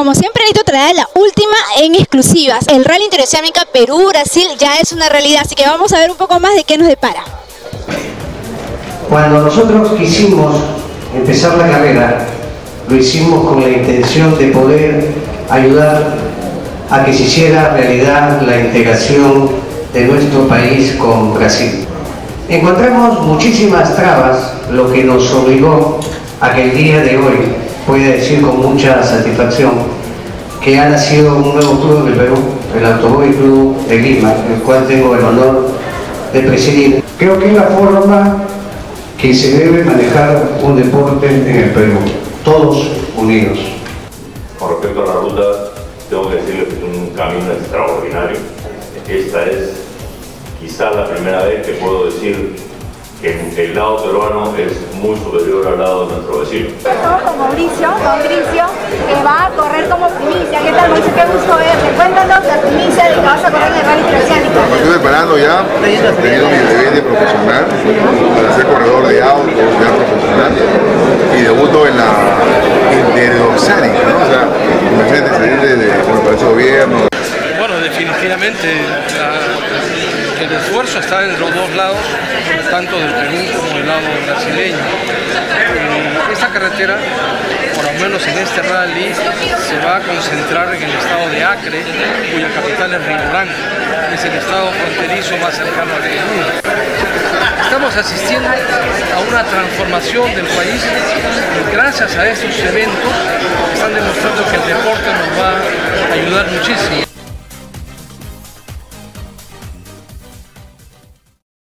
Como siempre, necesito traer la última en exclusivas. El Rally Interoceánica Perú-Brasil ya es una realidad, así que vamos a ver un poco más de qué nos depara. Cuando nosotros quisimos empezar la carrera, lo hicimos con la intención de poder ayudar a que se hiciera realidad la integración de nuestro país con Brasil. Encontramos muchísimas trabas, lo que nos obligó a que el día de hoy pueda decir con mucha satisfacción que ha nacido un nuevo club en el Perú, el Automóvil Club de Lima, el cual tengo el honor de presidir. Creo que es la forma que se debe manejar un deporte en el Perú, todos unidos. Con respecto a la ruta, decirles que es un camino extraordinario. Esta es quizá la primera vez que puedo decir que el lado peruano es muy superior al lado de nuestro vecino. Estamos con Mauricio, Mauricio, que va a correr como primicia. ¿Qué tal, Mauricio? Qué gusto verte. Cuéntanos la primicia de que vas a correr en el Rally Interoceánico. Me estoy preparando ya, teniendo mi debut de profesional, para ser corredor de autos, ya profesional, y debuto en la interoceánica, ¿no? O sea, imagínate salir de, de, bueno, para ese gobierno. Bueno, la el esfuerzo está en los dos lados, tanto del Perú como del lado brasileño. Esta carretera, por lo menos en este rally, se va a concentrar en el estado de Acre, cuya capital es Río Blanco, es el estado fronterizo más cercano al Perú. Estamos asistiendo a una transformación del país y gracias a estos eventos están demostrando que el deporte nos va a ayudar muchísimo.